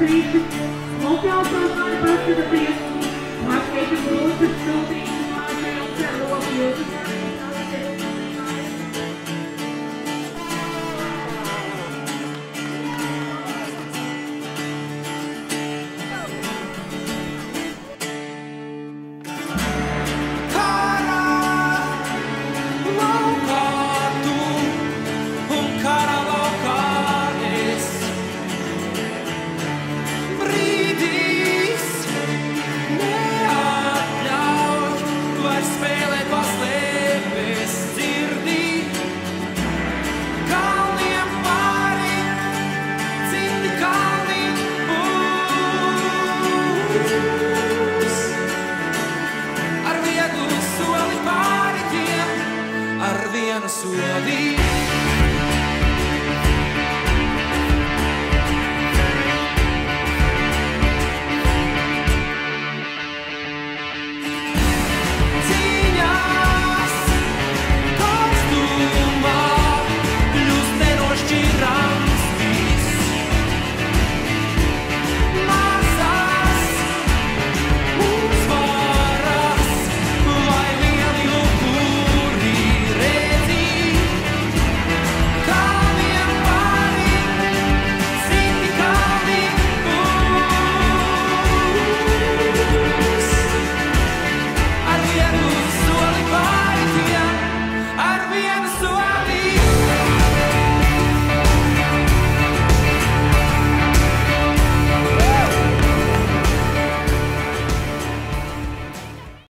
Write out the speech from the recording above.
station. Motel sunshine bus the theater. Population rules to still be on suaviza.